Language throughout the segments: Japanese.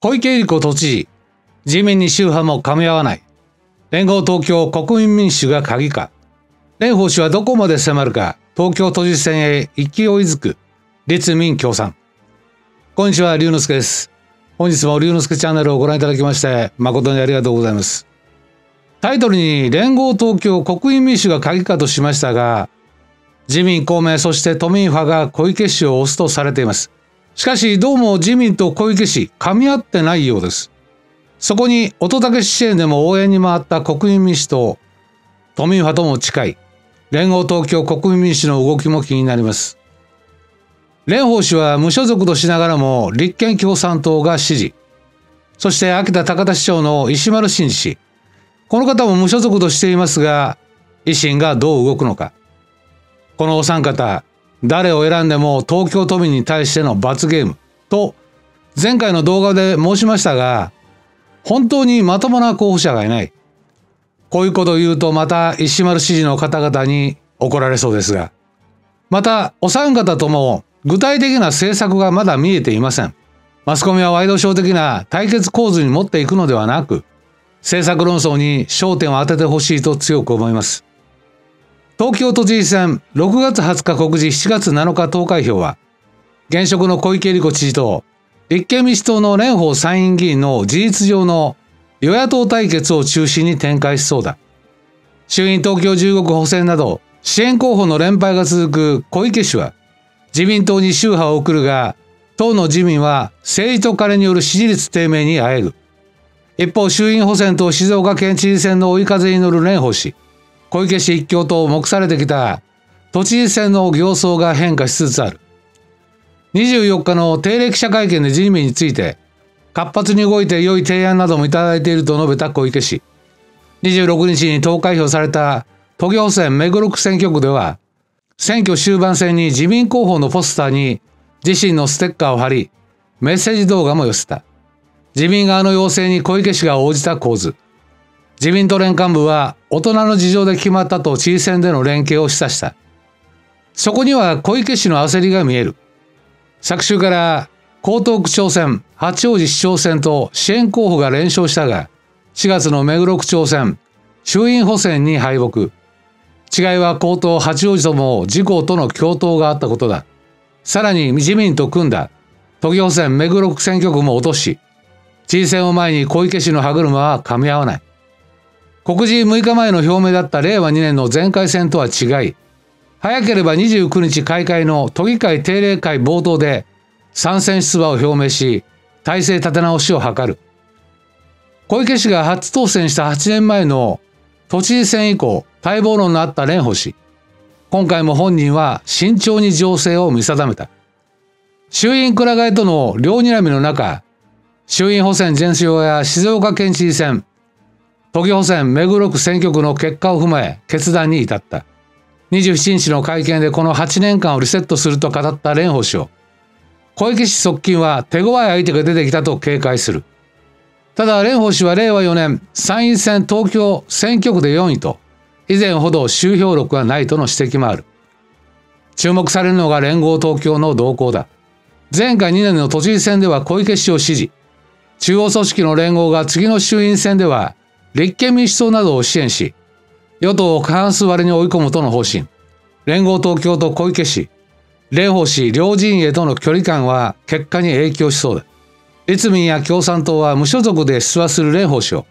小池百合子都知事、自民に宗派も噛み合わない。連合東京国民民主が鍵か。蓮舫氏はどこまで迫るか、東京都知事選へ勢いづく、立民共産。こんにちは、龍之介です。本日も龍之介チャンネルをご覧いただきまして、誠にありがとうございます。タイトルに連合東京国民民主が鍵かとしましたが、自民公明そして都民派が小池氏を推すとされています。しかしどうも自民と小池氏噛み合ってないようです。そこに乙武支援でも応援に回った国民民主と都民派とも近い連合東京国民民主の動きも気になります。蓮舫氏は無所属としながらも立憲共産党が支持。そして秋田高田市長の石丸慎氏。この方も無所属としていますが、維新がどう動くのか。このお三方、誰を選んでも東京都民に対しての罰ゲームと前回の動画で申しましたが本当にまともな候補者がいない。こういうことを言うとまた石丸支持の方々に怒られそうですが。またお三方とも具体的な政策がまだ見えていません。マスコミはワイドショー的な対決構図に持っていくのではなく政策論争に焦点を当ててほしいと強く思います。東京都知事選6月20日告示7月7日投開票は、現職の小池百合子知事と立憲民主党の蓮舫参院議員の事実上の与野党対決を中心に展開しそうだ。衆院東京15区補選など支援候補の連敗が続く小池氏は自民党に宗派を送るが党の自民は政治と金による支持率低迷にあえぐ。一方衆院補選と静岡県知事選の追い風に乗る蓮舫氏。小池氏一強と目されてきた都知事選の形相が変化しつつある。24日の定例記者会見で自民について、活発に動いて良い提案などもいただいていると述べた小池氏。26日に投開票された都議補選目黒区選挙区では、選挙終盤戦に自民候補のポスターに自身のステッカーを貼り、メッセージ動画も寄せた。自民側の要請に小池氏が応じた構図。自民党連幹部は大人の事情で決まったと知事選での連携を示唆した。そこには小池氏の焦りが見える。昨週から江東区長選、八王子市長選と支援候補が連勝したが、4月の目黒区長選、衆院補選に敗北。違いは江東八王子とも自公との共闘があったことだ。さらに自民と組んだ都議補選目黒区選挙区も落とし、知事選を前に小池氏の歯車は噛み合わない。告示6日前の表明だった令和2年の前回戦とは違い、早ければ29日開会の都議会定例会冒頭で参戦出馬を表明し、体制立て直しを図る。小池氏が初当選した8年前の都知事選以降、待望論のあった蓮舫氏。今回も本人は慎重に情勢を見定めた。衆院くら替えとの両睨みの中、衆院補選前哨や静岡県知事選、都議補選目黒区選挙区の結果を踏まえ決断に至った。27日の会見でこの8年間をリセットすると語った蓮舫氏を、小池氏側近は手強い相手が出てきたと警戒する。ただ蓮舫氏は令和4年参院選東京選挙区で4位と、以前ほど集票力がないとの指摘もある。注目されるのが連合東京の動向だ。前回2年の都知事選では小池氏を支持。中央組織の連合が次の衆院選では立憲民主党などを支援し、与党を過半数割れに追い込むとの方針。連合東京と小池氏、蓮舫氏両陣営との距離感は結果に影響しそうだ。立民や共産党は無所属で出馬する蓮舫氏を、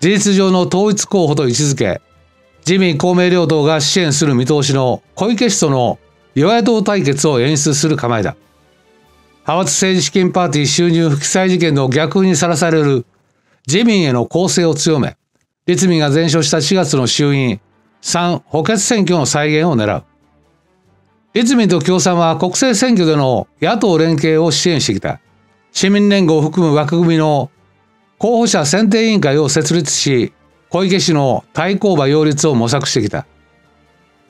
事実上の統一候補と位置づけ、自民公明両党が支援する見通しの小池氏との与野党対決を演出する構えだ。派閥政治資金パーティー収入不記載事件の逆にさらされる自民への攻勢を強め、立民が全勝した4月の衆院3補欠選挙の再現を狙う。立民と共産は国政選挙での野党連携を支援してきた。市民連合を含む枠組みの候補者選定委員会を設立し、小池氏の対抗馬擁立を模索してきた。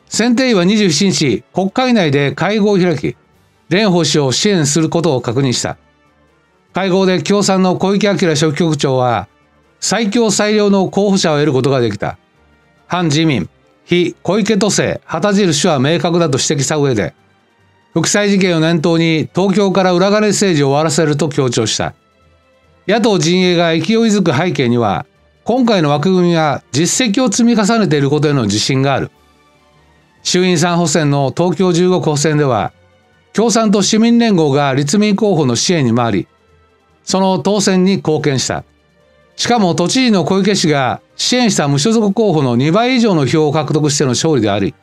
選定委は27日、国会内で会合を開き、蓮舫氏を支援することを確認した。会合で共産の小池晃書記局長は、最強最良の候補者を得ることができた。反自民、非小池都政、旗印は明確だと指摘した上で、副債事件を念頭に東京から裏金政治を終わらせると強調した。野党陣営が勢いづく背景には、今回の枠組みは実績を積み重ねていることへの自信がある。衆院3補選の東京15区補選では、共産と市民連合が立民候補の支援に回り、その当選に貢献した。しかも都知事の小池氏が支援した無所属候補の2倍以上の票を獲得しての勝利であり、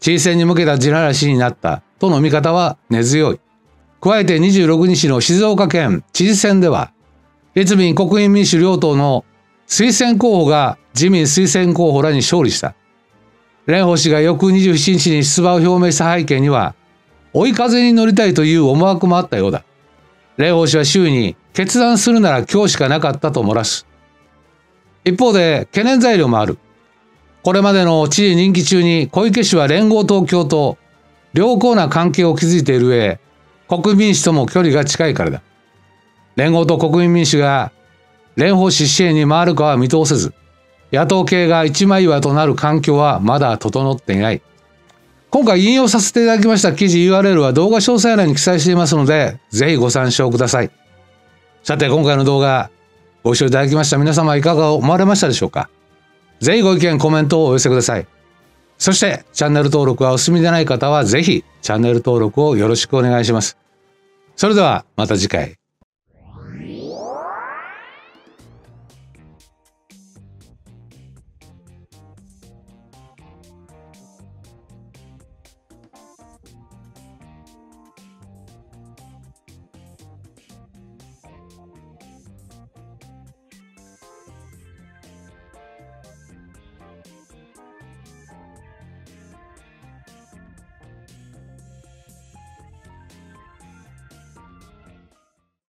知事選に向けた地ならしになったとの見方は根強い。加えて26日の静岡県知事選では、立民国民民主両党の推薦候補が自民推薦候補らに勝利した。蓮舫氏が翌27日に出馬を表明した背景には、追い風に乗りたいという思惑もあったようだ。蓮舫氏は周囲に決断するなら今日しかなかったと漏らす。一方で懸念材料もある。これまでの知事任期中に小池氏は連合東京と良好な関係を築いている上、国民民主とも距離が近いからだ。連合と国民民主が蓮舫氏支援に回るかは見通せず、野党系が一枚岩となる環境はまだ整っていない。今回引用させていただきました記事 URL は動画詳細欄に記載していますので、ぜひご参照ください。さて、今回の動画、ご視聴いただきました皆様いかが思われましたでしょうか？ぜひご意見、コメントをお寄せください。そして、チャンネル登録はお済みでない方は、ぜひ、チャンネル登録をよろしくお願いします。それでは、また次回。